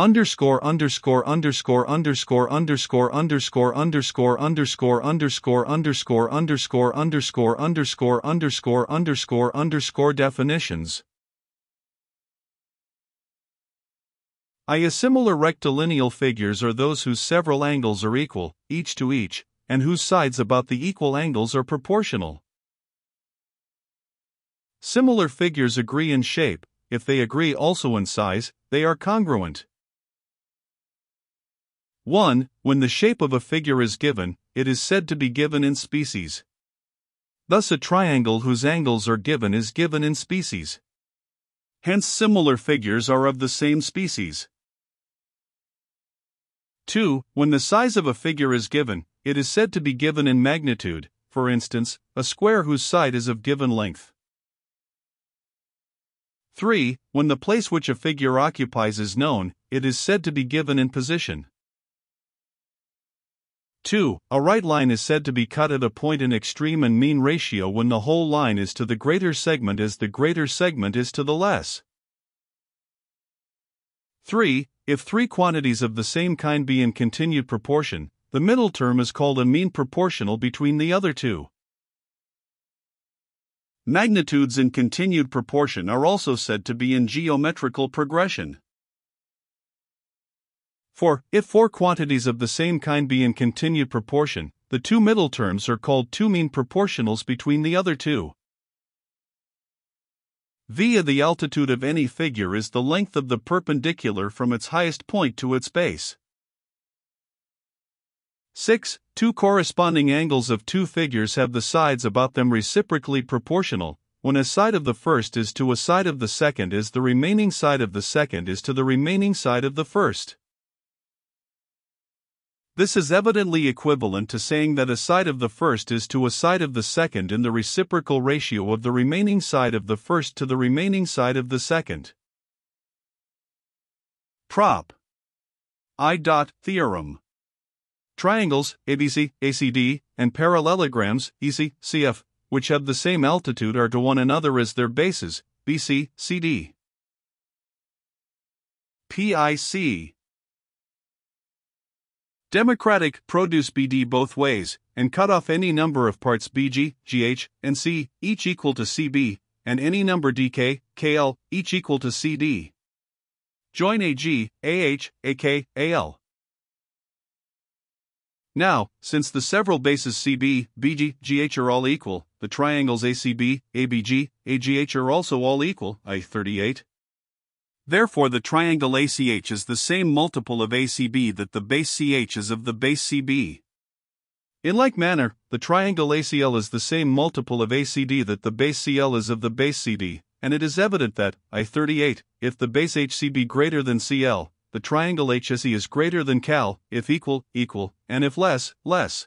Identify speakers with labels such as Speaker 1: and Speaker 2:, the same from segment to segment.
Speaker 1: underscore underscore underscore underscore underscore underscore underscore underscore underscore underscore underscore underscore underscore underscore underscore underscore definitions. Rectilineal figures are those whose several angles are equal, each to each, and whose sides about the equal angles are proportional. Similar figures agree in shape, if they agree also in size, they are congruent. 1. When the shape of a figure is given, it is said to be given in species. Thus, a triangle whose angles are given is given in species. Hence, similar figures are of the same species. 2. When the size of a figure is given, it is said to be given in magnitude, for instance, a square whose side is of given length. 3. When the place which a figure occupies is known, it is said to be given in position. 2. A right line is said to be cut at a point in extreme and mean ratio when the whole line is to the greater segment as the greater segment is to the less. 3. If three quantities of the same kind be in continued proportion, the middle term is called a mean proportional between the other two. Magnitudes in continued proportion are also said to be in geometrical progression. For, if four quantities of the same kind be in continued proportion, the two middle terms are called two mean proportionals between the other two. Via the altitude of any figure is the length of the perpendicular from its highest point to its base. 6. Two corresponding angles of two figures have the sides about them reciprocally proportional, when a side of the first is to a side of the second as the remaining side of the second is to the remaining side of the first. This is evidently equivalent to saying that a side of the first is to a side of the second in the reciprocal ratio of the remaining side of the first to the remaining side of the second. Prop. I. Dot theorem. Triangles, ABC, ACD, and parallelograms, EC, CF, which have the same altitude are to one another as their bases, BC, CD. PIC. Democratic produce BD both ways, and cut off any number of parts BG, GH, and C, each equal to CB, and any number DK, KL, each equal to CD. Join AG, AH, AK, AL. Now, since the several bases CB, BG, GH are all equal, the triangles ACB, ABG, AGH are also all equal, I38. Therefore, the triangle ACH is the same multiple of ACB that the base CH is of the base CB. In like manner, the triangle ACL is the same multiple of ACD that the base CL is of the base CD, and it is evident that, I38, if the base HC be greater than CL, the triangle HSE is greater than CAL, if equal, equal, and if less, less.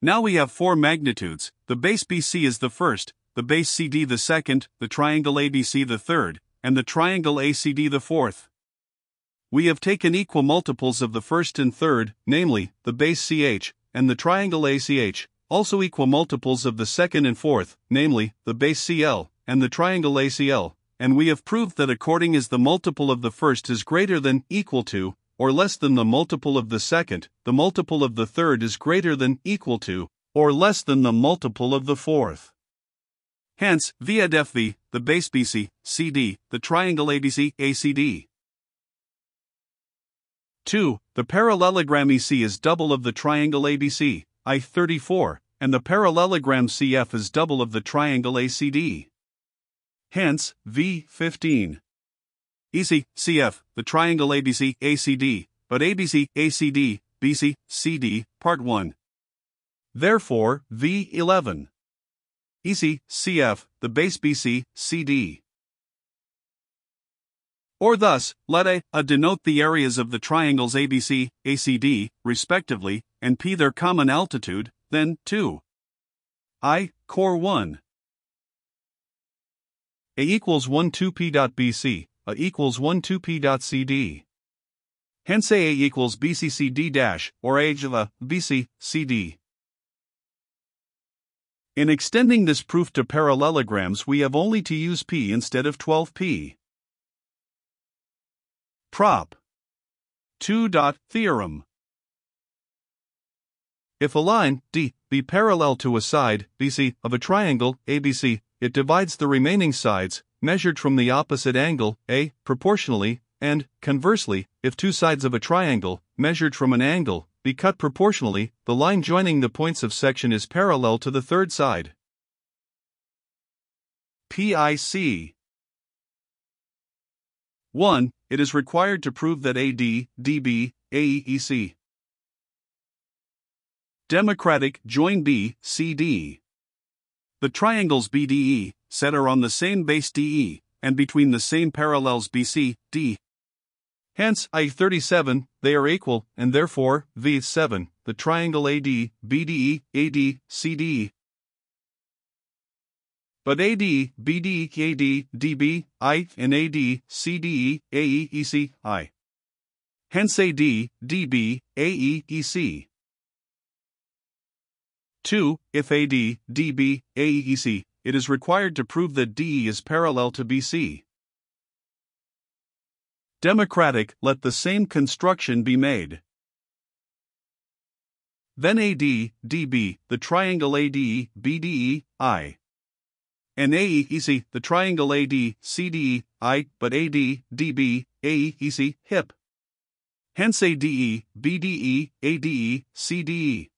Speaker 1: Now we have four magnitudes the base BC is the first, the base CD the second, the triangle ABC the third, and the triangle ACD the fourth. We have taken equal multiples of the first and third, namely, the base CH, and the triangle ACH, also equal multiples of the second and fourth, namely, the base CL, and the triangle ACL, and we have proved that according as the multiple of the first is greater than, equal to, or less than the multiple of the second, the multiple of the third is greater than, equal to, or less than the multiple of the fourth. Hence, VADFV, the base BC, CD, the triangle ABC, ACD. 2. The parallelogram EC is double of the triangle ABC, I34, and the parallelogram CF is double of the triangle ACD. Hence, V15. EC, CF, the triangle ABC, ACD, but ABC, ACD, BC, CD, Part 1. Therefore, V11. EC, CF, the base BC, CD. Or thus, let A, A denote the areas of the triangles ABC, ACD, respectively, and P their common altitude, then 2. I, core 1. A equals 1 2 P dot BC, A equals 1 2 P dot CD. Hence A A equals BCCD dash, or A BC, CD. In extending this proof to parallelograms, we have only to use P instead of 12P. Prop. 2. Theorem If a line, D, be parallel to a side, BC, of a triangle, ABC, it divides the remaining sides, measured from the opposite angle, A, proportionally, and, conversely, if two sides of a triangle, measured from an angle, be cut proportionally, the line joining the points of section is parallel to the third side. PIC 1. It is required to prove that AD, DB, AEEC. Democratic join B, CD. The triangles BDE, set are on the same base DE, and between the same parallels BC, D. Hence, I37, they are equal, and therefore, V7, the triangle AD, BDE, AD, CDE, but AD, BD, AD, DB, I, and AD, CDE, AE, EC, I. Hence AD, DB, AE, EC. 2. If AD, DB, AE, EC, it is required to prove that DE is parallel to BC. Democratic, let the same construction be made. Then AD, DB, the triangle ADE, BDE, I and AEEC, the triangle AD, CDE, I, but AD, DB, AEEC, hip. Hence ADE, BDE, ADE, CDE.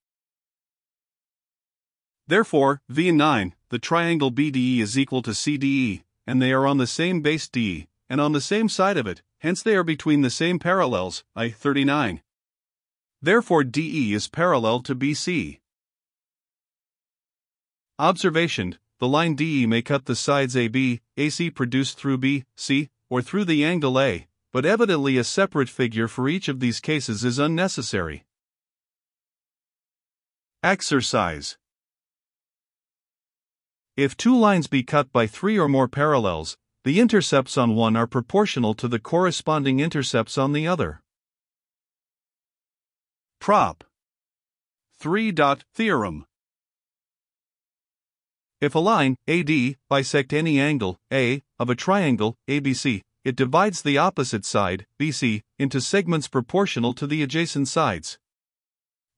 Speaker 1: Therefore, V9, the triangle BDE is equal to CDE, and they are on the same base D, and on the same side of it, hence they are between the same parallels, I39. Therefore, DE is parallel to BC. Observation the line DE may cut the sides AB, AC produced through B, C, or through the angle A, but evidently a separate figure for each of these cases is unnecessary. Exercise If two lines be cut by three or more parallels, the intercepts on one are proportional to the corresponding intercepts on the other. Prop 3. Dot Theorem if a line, AD, bisect any angle, A, of a triangle, ABC, it divides the opposite side, BC, into segments proportional to the adjacent sides.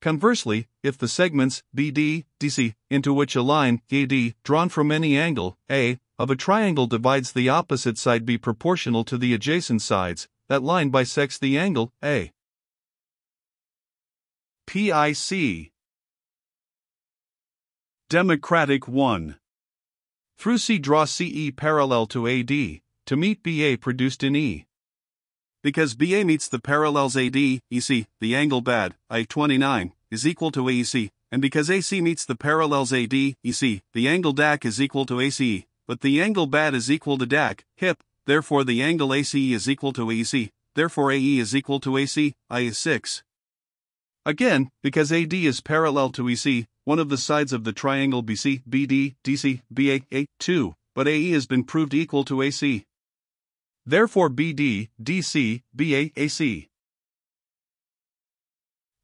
Speaker 1: Conversely, if the segments, BD, DC, into which a line, AD, drawn from any angle, A, of a triangle divides the opposite side B proportional to the adjacent sides, that line bisects the angle, A. PIC Democratic 1. Through C draw CE parallel to AD, to meet BA produced in E. Because BA meets the parallels AD, EC, the angle BAD, I29, is equal to AEC, and because AC meets the parallels AD, EC, the angle DAC is equal to ACE, but the angle BAD is equal to DAC, HIP, therefore the angle ACE is equal to AEC, therefore AE is equal to AC, I is 6. Again, because AD is parallel to EC, one of the sides of the triangle BC, BD, DC, BA, A, 2, but AE has been proved equal to AC. Therefore BD, DC, BA, AC.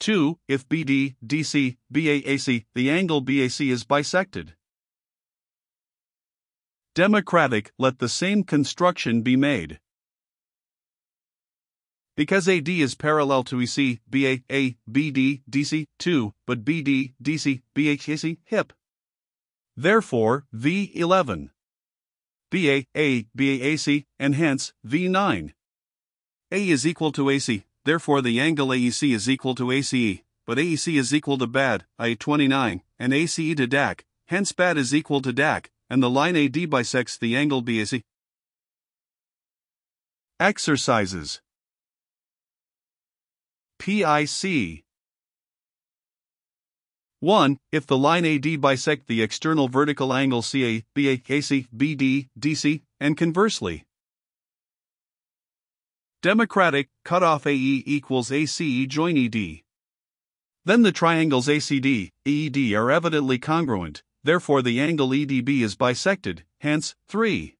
Speaker 1: 2. If BD, DC, BA, AC, the angle BAC is bisected. Democratic, let the same construction be made. Because AD is parallel to EC, BA, A, BD, DC, 2, but BD, DC, BHAC, hip. Therefore, V11. BA, A, BAAC, and hence, V9. A is equal to AC, therefore the angle AEC is equal to ACE, but AEC is equal to BAD, I29, and ACE to DAC, hence BAD is equal to DAC, and the line AD bisects the angle BAC. Exercises PIC. 1. If the line AD bisect the external vertical angle CA, BA, AC, BD, DC, and conversely. Democratic, cutoff AE equals ACE join ED. Then the triangles ACD, EED are evidently congruent, therefore the angle EDB is bisected, hence, 3.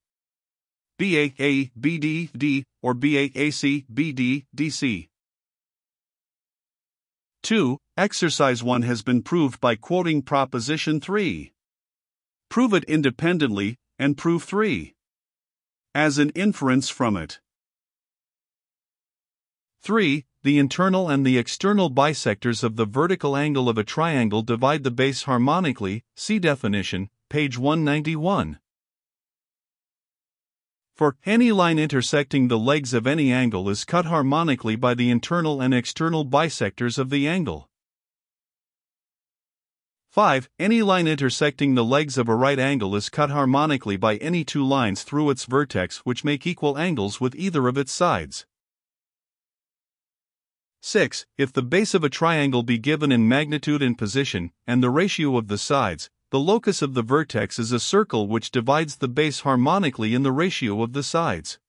Speaker 1: BAA, BD, D, or BAAC, BD, DC. 2. Exercise 1 has been proved by quoting Proposition 3. Prove it independently, and prove 3. As an inference from it. 3. The internal and the external bisectors of the vertical angle of a triangle divide the base harmonically. See definition, page 191. For any line intersecting the legs of any angle is cut harmonically by the internal and external bisectors of the angle. 5. Any line intersecting the legs of a right angle is cut harmonically by any two lines through its vertex which make equal angles with either of its sides. 6. If the base of a triangle be given in magnitude and position, and the ratio of the sides, the locus of the vertex is a circle which divides the base harmonically in the ratio of the sides.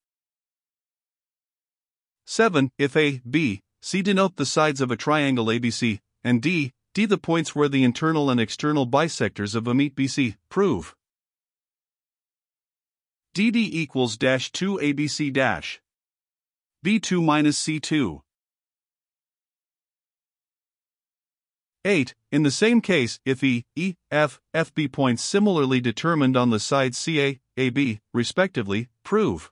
Speaker 1: 7. If A, B, C denote the sides of a triangle ABC, and D, D the points where the internal and external bisectors of a meet BC, prove. DD equals dash 2 ABC dash. B2 minus C2. 8. In the same case, if E, E, F, FB points similarly determined on the sides CA, AB, respectively, prove.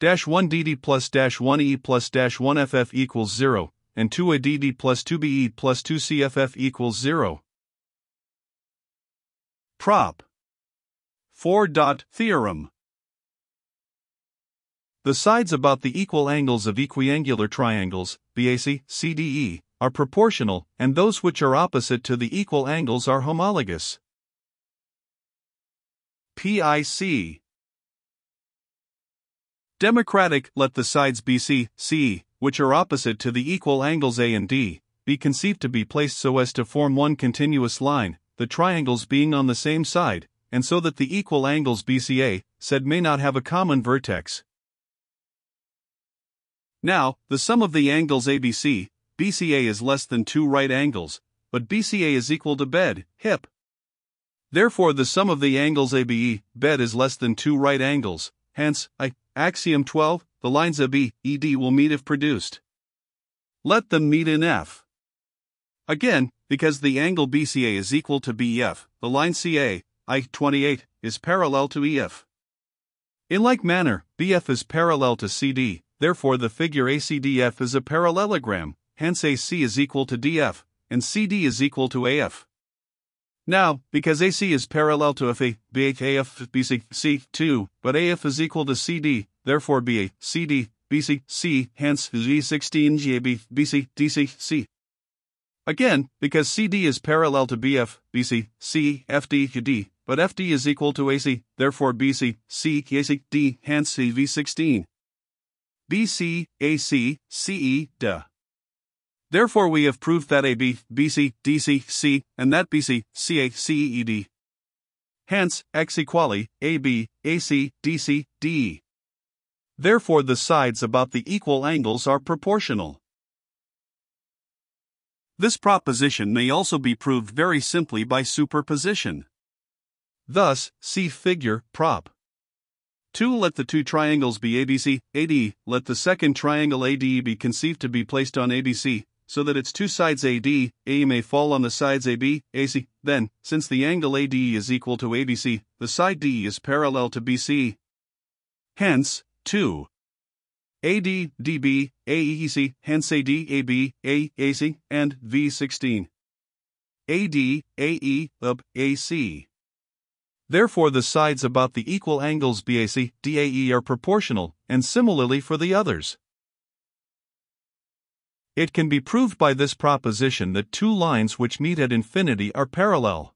Speaker 1: dash 1 dd plus dash 1 e plus dash 1 ff equals 0, and 2 a dd plus 2 be plus 2 cff equals 0. Prop 4. Dot theorem The sides about the equal angles of equiangular triangles, BAC, CDE, are proportional, and those which are opposite to the equal angles are homologous. PIC Democratic, let the sides BC, CE, which are opposite to the equal angles A and D, be conceived to be placed so as to form one continuous line, the triangles being on the same side, and so that the equal angles BCA, said may not have a common vertex. Now, the sum of the angles ABC, BCA is less than two right angles, but BCA is equal to bed, hip. Therefore, the sum of the angles ABE, bed is less than two right angles, hence, I, Axiom 12 The lines AB, ED will meet if produced. Let them meet in F. Again, because the angle BCA is equal to BF, the line CA, I28, is parallel to EF. In like manner, BF is parallel to CD, therefore the figure ACDF is a parallelogram, hence AC is equal to DF, and CD is equal to AF. Now, because AC is parallel to FA, AF C2, but AF is equal to CD, therefore BA CD BC C, hence Z16 GAB BC DC C. Again, because CD is parallel to BF BC C FD D, but FD is equal to AC, therefore BC C AC D, hence CV16. BC AC CE DA. Therefore, we have proved that AB, BC, DC, C, and that BC, CA. Hence, X equality, AB, AC, DC, DE. Therefore, the sides about the equal angles are proportional. This proposition may also be proved very simply by superposition. Thus, see figure, prop. 2. Let the two triangles be ABC, AD, let the second triangle ADE be conceived to be placed on ABC, so that its two sides AD, A may fall on the sides AB, AC. Then, since the angle AD is equal to ABC, the side D is parallel to BC. Hence, 2. AD, DB, AEC, hence AD, AB, AAC, and V16. AD, AE, UB, AC. Therefore, the sides about the equal angles BAC, DAE are proportional, and similarly for the others. It can be proved by this proposition that two lines which meet at infinity are parallel.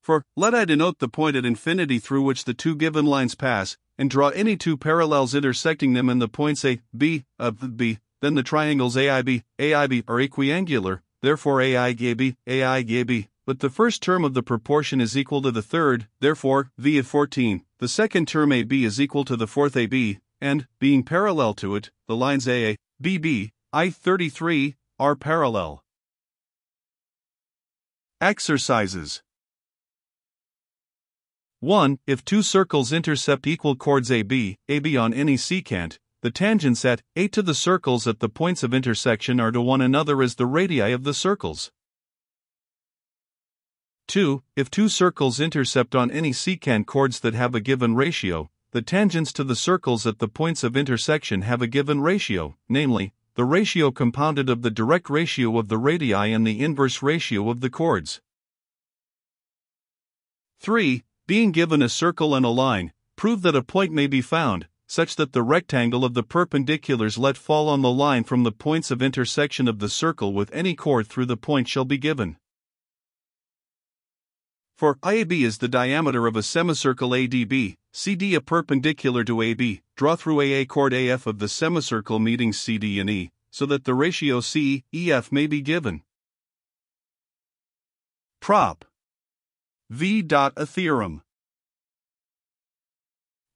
Speaker 1: For, let I denote the point at infinity through which the two given lines pass, and draw any two parallels intersecting them in the points A, B, of B, then the triangles AIB, AIB are equiangular, therefore AIGAB, AIGAB, but the first term of the proportion is equal to the third, therefore, V of 14, the second term AB is equal to the fourth AB, and, being parallel to it, the lines AA, BB, I-33 are parallel. Exercises 1. If two circles intercept equal chords AB, AB on any secant, the tangents at A to the circles at the points of intersection are to one another as the radii of the circles. 2. If two circles intercept on any secant chords that have a given ratio, the tangents to the circles at the points of intersection have a given ratio, namely, the ratio compounded of the direct ratio of the radii and the inverse ratio of the chords. 3. Being given a circle and a line, prove that a point may be found, such that the rectangle of the perpendiculars let fall on the line from the points of intersection of the circle with any chord through the point shall be given. For IAB is the diameter of a semicircle ADB, CD a perpendicular to AB, draw through AA chord AF of the semicircle meeting CD and E, so that the ratio C EF may be given. Prop V. A theorem.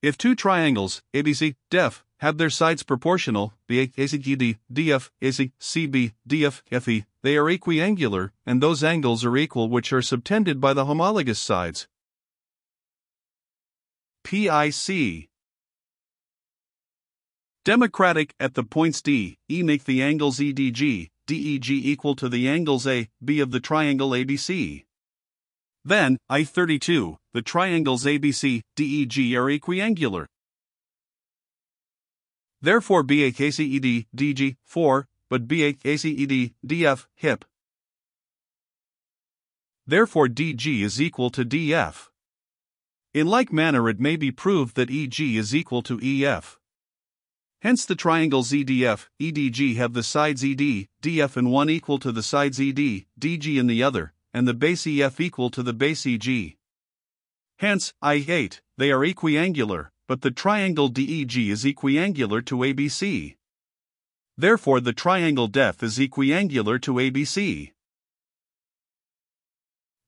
Speaker 1: If two triangles, ABC, DEF, have their sides proportional, BA, ACGD, DF, AC, CB, DF, FE, they are equiangular, and those angles are equal which are subtended by the homologous sides. PIC Democratic at the points D, E make the angles EDG, DEG equal to the angles A, B of the triangle ABC. Then, I32, the triangles ABC, DEG are equiangular. Therefore BAKCED, DG, 4, but BAKCED, DF, hip. Therefore DG is equal to DF. In like manner it may be proved that EG is equal to EF. Hence the triangles EDF, EDG have the sides ED, DF in one equal to the sides ED, DG in the other, and the base EF equal to the base EG. Hence, I8, they are equiangular, but the triangle DEG is equiangular to ABC. Therefore, the triangle DEF is equiangular to ABC.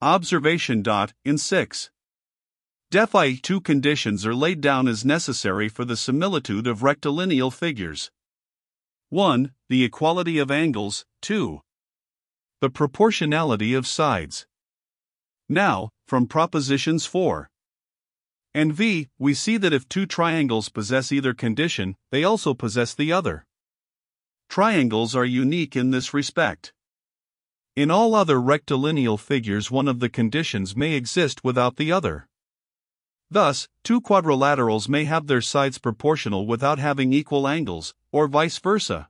Speaker 1: Observation. Dot, in 6. Def I two conditions are laid down as necessary for the similitude of rectilineal figures. 1. The equality of angles, 2. The proportionality of sides. Now, from propositions 4 and v, we see that if two triangles possess either condition, they also possess the other. Triangles are unique in this respect. In all other rectilineal figures, one of the conditions may exist without the other. Thus, two quadrilaterals may have their sides proportional without having equal angles, or vice versa.